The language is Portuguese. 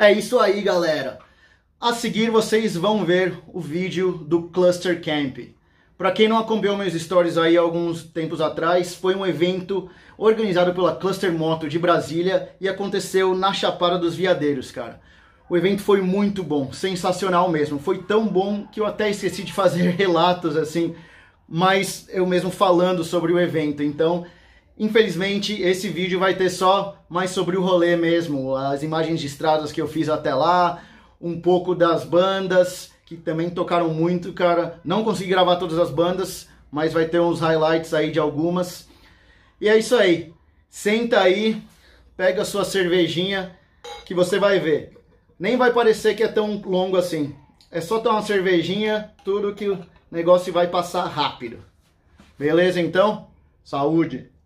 É isso aí, galera. A seguir vocês vão ver o vídeo do Cluster Camp. Para quem não acompanhou meus stories aí alguns tempos atrás, foi um evento organizado pela Cluster Moto de Brasília e aconteceu na Chapada dos Veadeiros, cara. O evento foi muito bom, sensacional mesmo. Foi tão bom que eu até esqueci de fazer relatos assim, mas eu mesmo falando sobre o evento. Então, Infelizmente, esse vídeo vai ter só mais sobre o rolê mesmo, as imagens de estradas que eu fiz até lá, um pouco das bandas, que também tocaram muito, cara. Não consegui gravar todas as bandas, mas vai ter uns highlights aí de algumas. E é isso aí. Senta aí, pega a sua cervejinha, que você vai ver. Nem vai parecer que é tão longo assim. É só tomar uma cervejinha, tudo que o negócio vai passar rápido. Beleza então? Saúde!